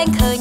ថែរំ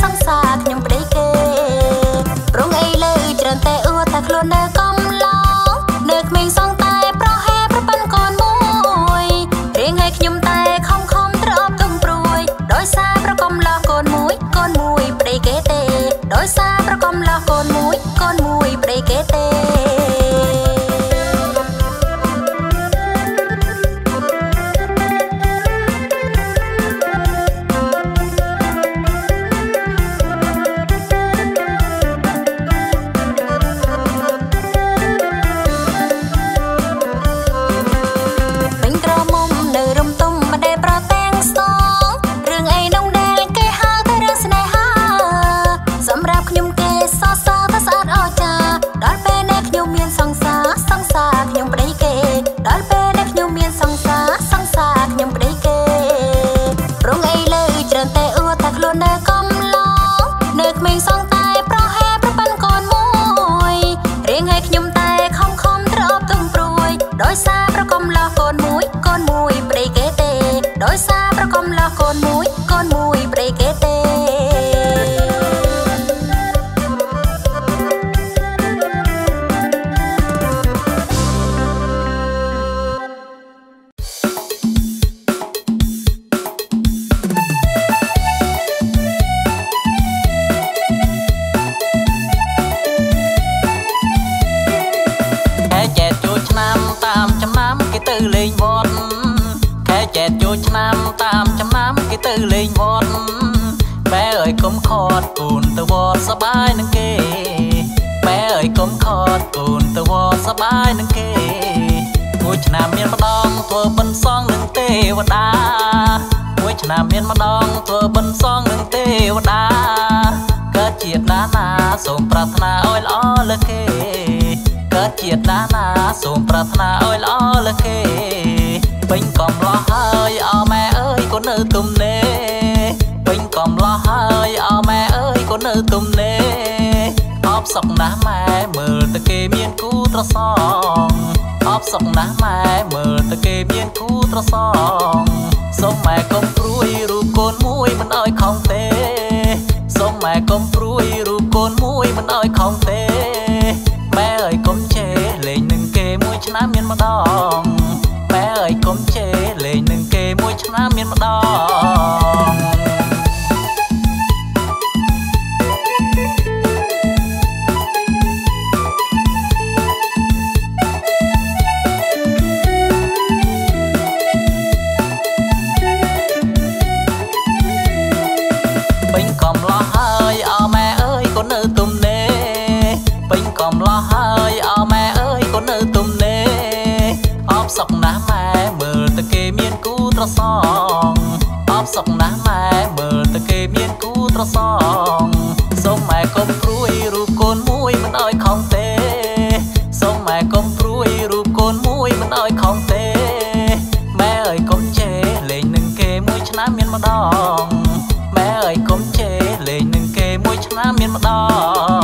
សង្សារខ្ញុំប្តីគេរងអីលើច្រើនតែអួរថាខ្លួននៅក ត់អូនទៅវត្តសបាយនឹងគេម៉ែអើយកុំខត់អូនទៅវត្តសបាយនឹងគេមួយឆ្នាំមានម្ដងធ្វើបិណ្ឌសងនឹងទេវតាមួយឆ្នាំមានម្ដងធ្វើបិណ្ឌសងនឹងទេវតាកើតជាតិណាណាសូមប្រាថ្នាឲ្យល្អលើគេកើតជាតិណាណាសូមប្រាថ្នាឲ្យល្អលើគេពេញកំឡោះហើយអម៉ែអើយកូននៅទំនេរ ញកំឡោះហើយអោម៉ែអើយកូននៅទំនេរអបសុកណាស់ម៉ែមើលតែគេមានគូត្រសងអបសុកណាស់ម៉ែមើលតែគេមានគូត្រសងសុំម៉ែកុំព្រួយរូបកូនមួយមិនអោយខំទេសុំម៉ែកុំព្រួយរូបកូនមួយមិនអោយខំទេម៉ែអើយកុំចេះលេងនឹងគេមួយឆ្នាំមានម្ដងម៉ែអើយកុំចេះលេងនឹងគេមួយឆ្នាំមានម្ដង ត្រសងតបសុកណាស់ម៉ែមើលតែគេមានគូត្រសងសូមម៉ែកុំព្រួយរូបកូនមួយមិនអោយខំទេសូមម៉ែកុំព្រួយរូបកូនមួយមិនអោយខំទេម៉ែអើយកុំជេរលេងនឹងគេមួយឆ្នាំមានម្ដងម៉ែអើយកុំជេរលេងនឹងគេមួយឆ្នាំមានម្ដង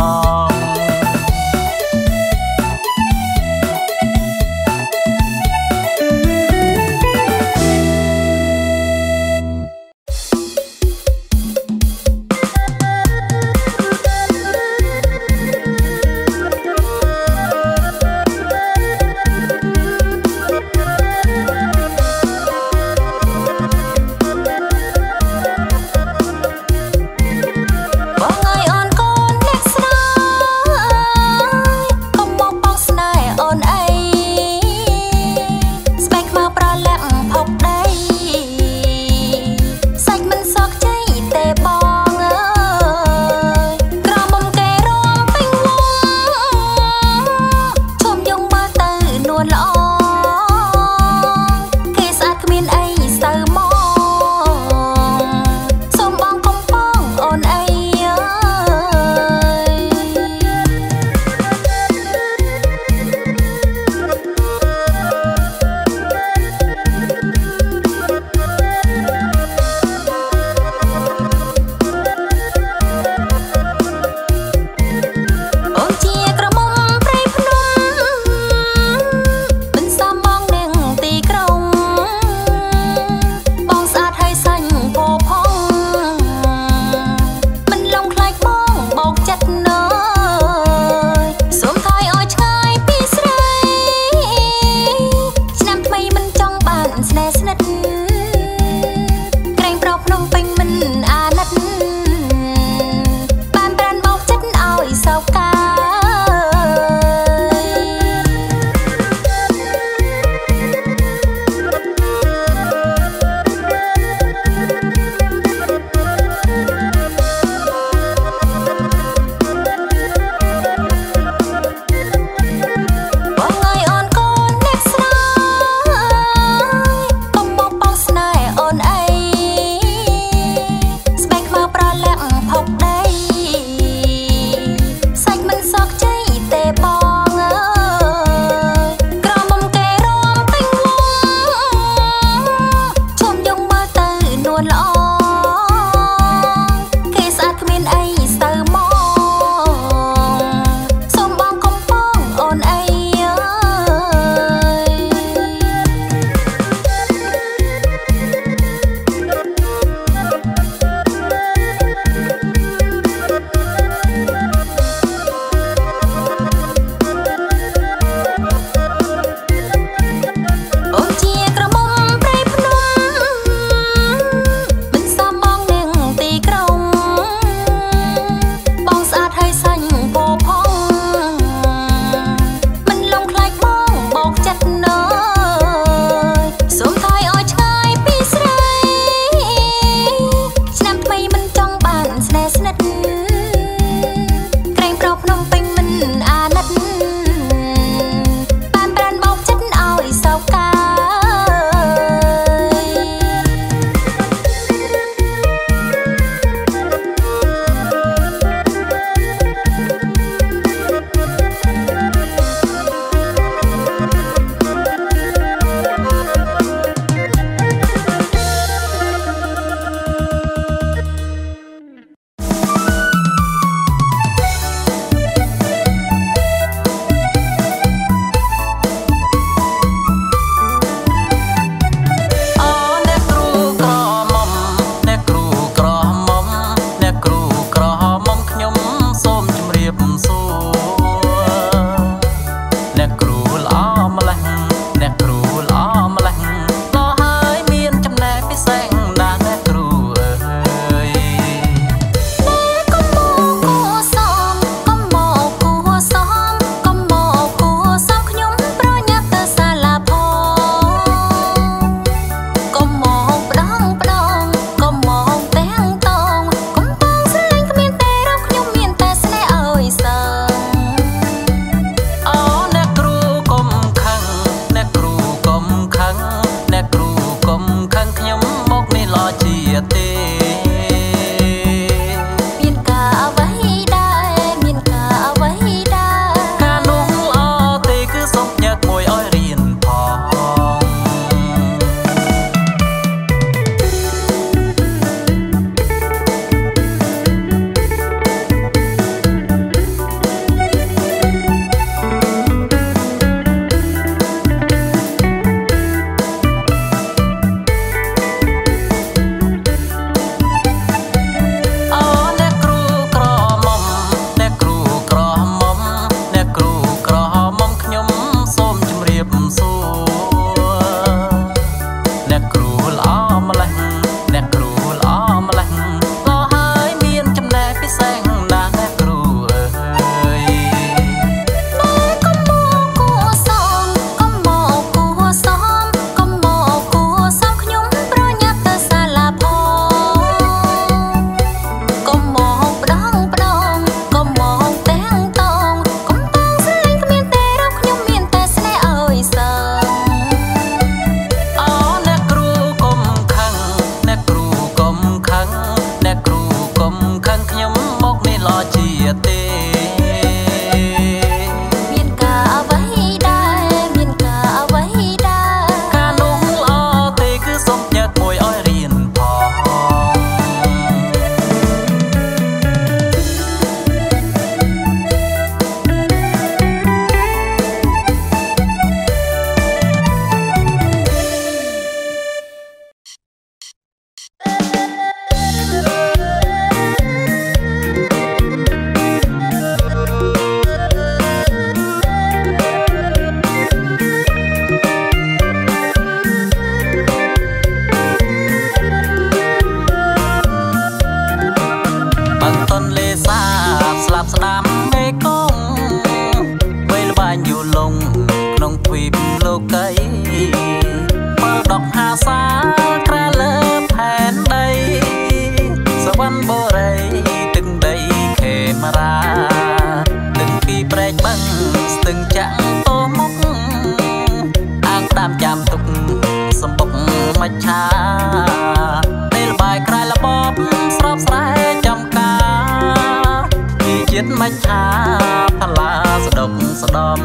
ស្ដំ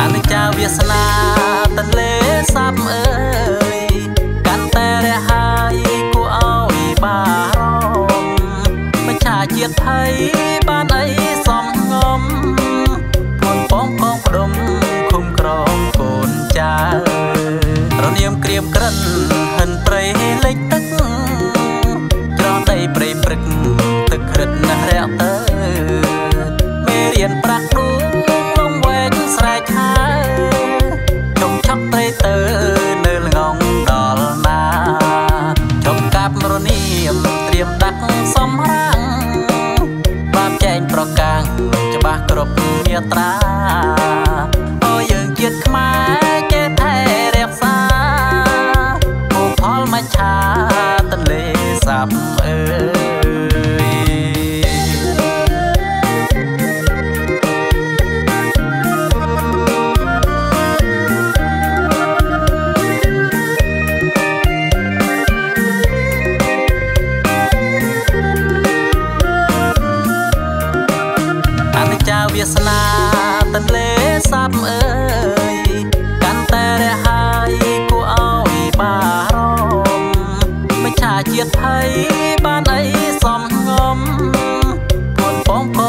អនុចាវាសនាតលេសាប់អើយកាន់តែរះហើយគួរឲ្យបារម្ភមច្ឆាជាតិភ័យបានអីសំងំពួនបងកងផ្ដុំឃុំក្រងកូនចៅរនាមក្រៀមក្រិនហិនព្រៃលិច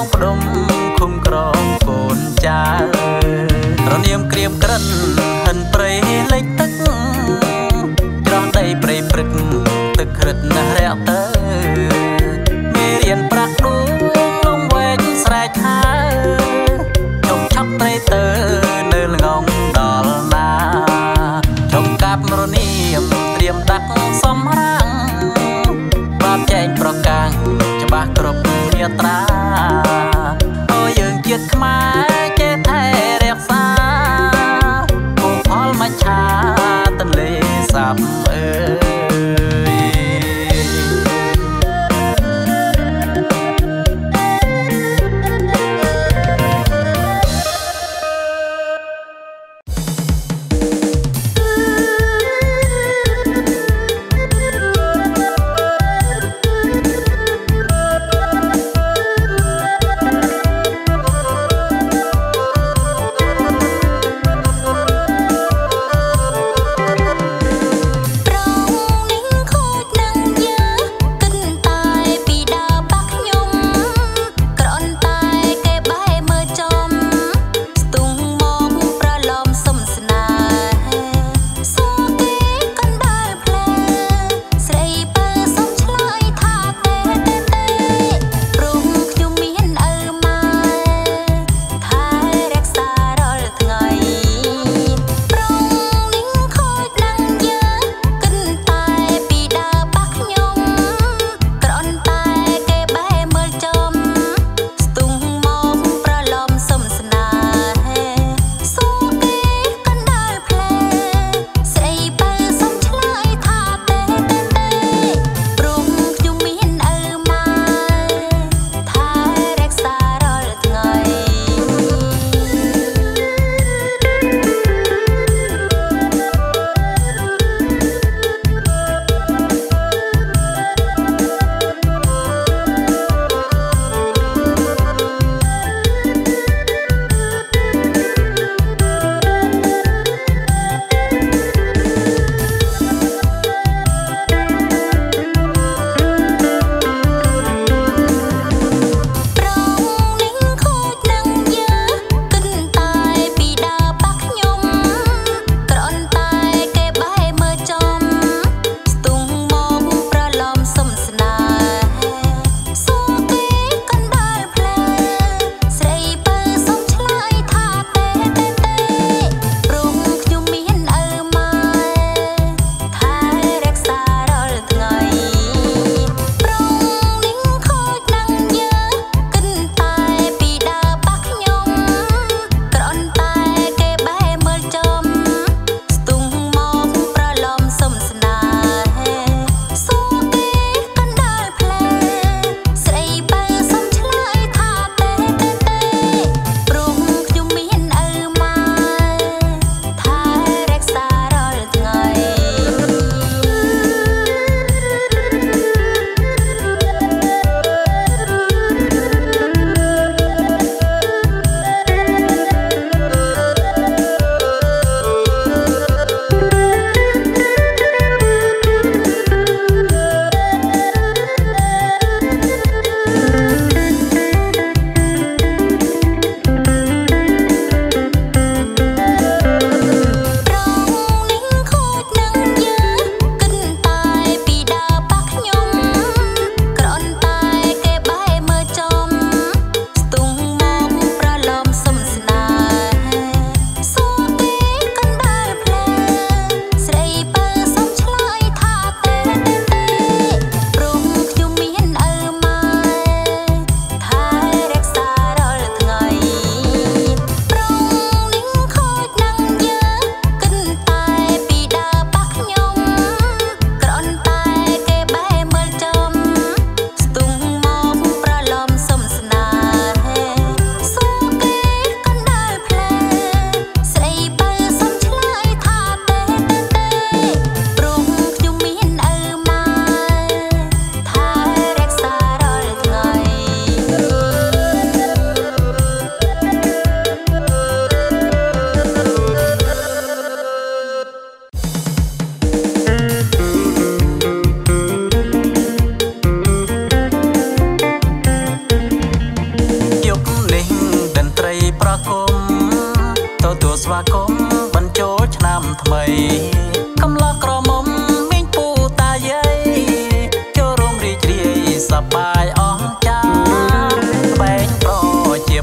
ងផ្ដុំឃុំក្រងកូនចាត្រនាមក្រៀមក្រិន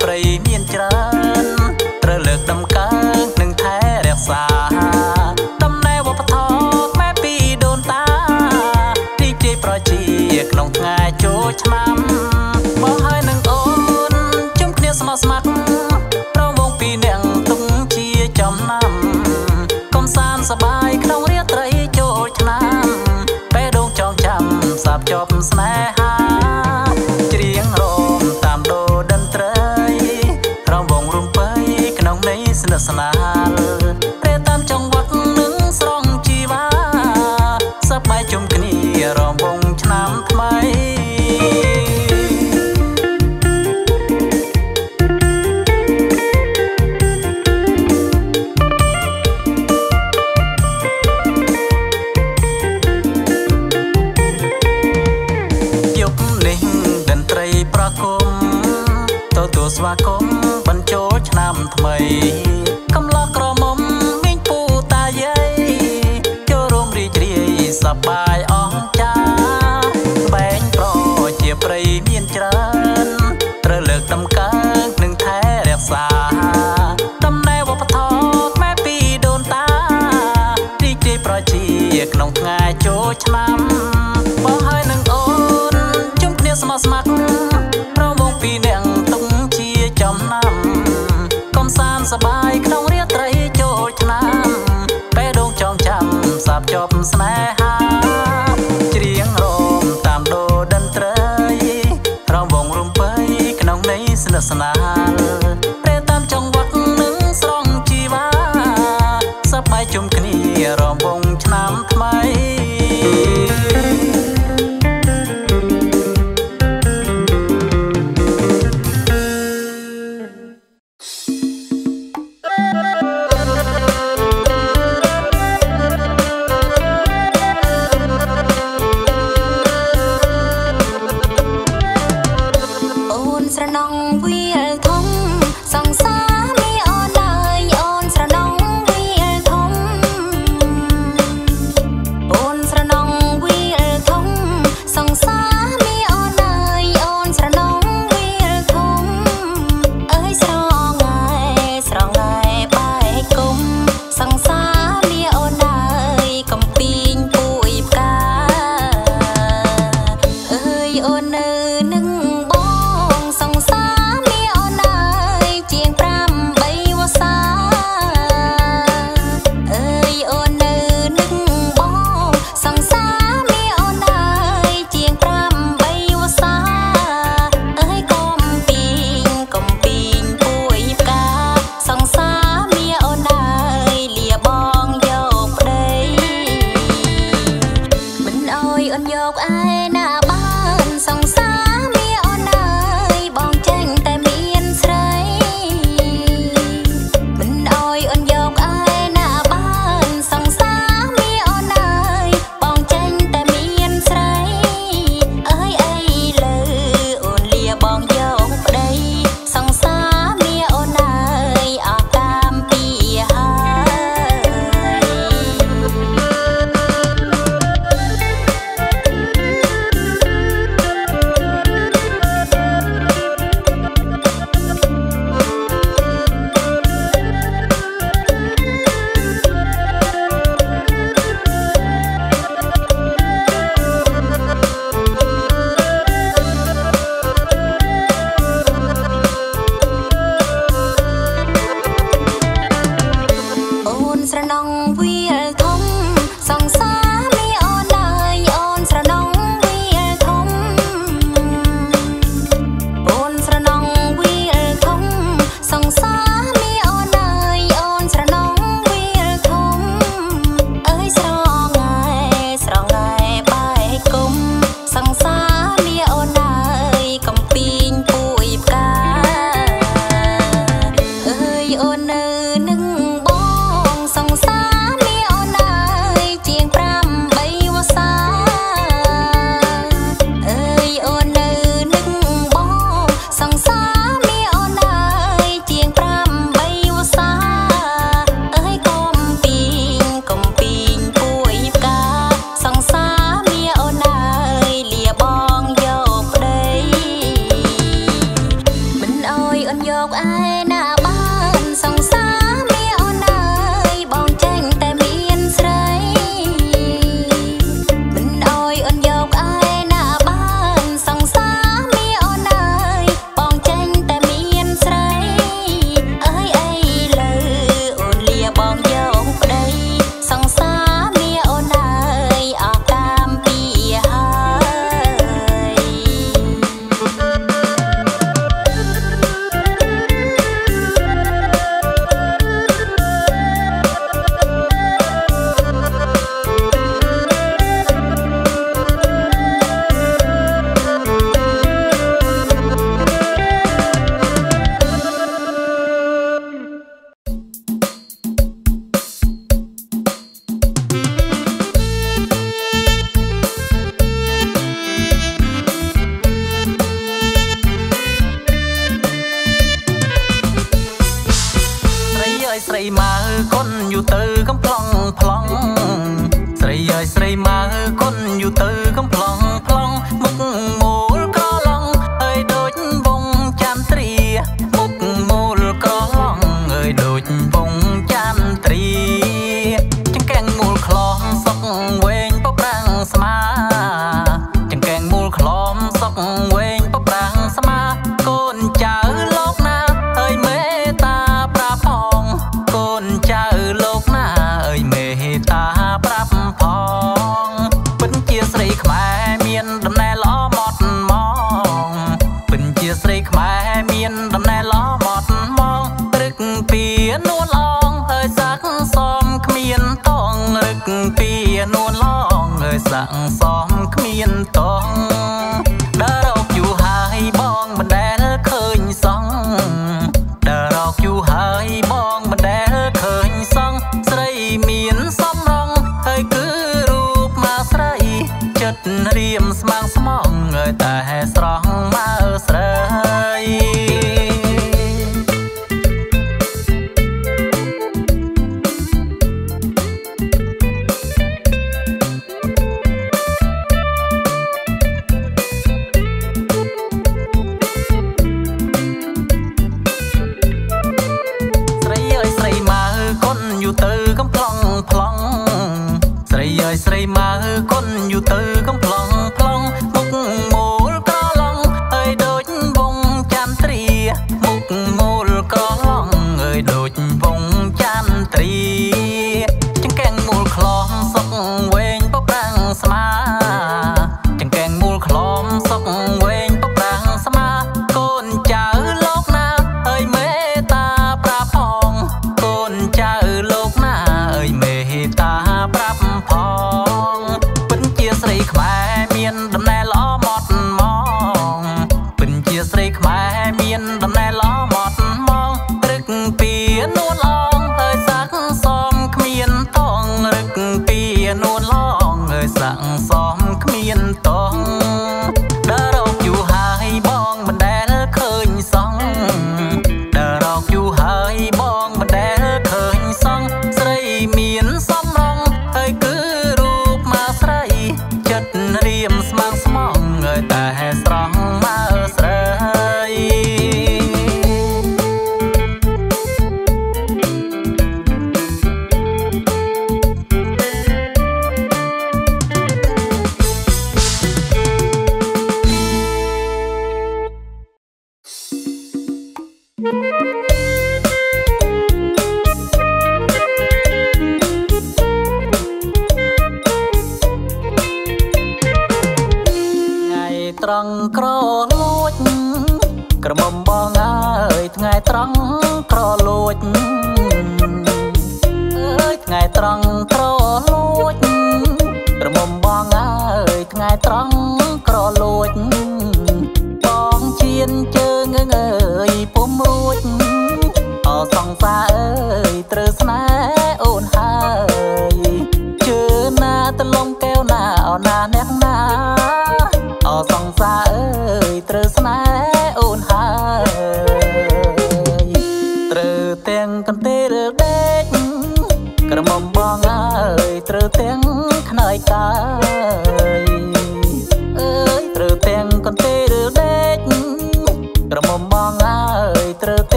ព្រៃមានច្រើន នា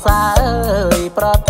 សង្សារអើយប្រទា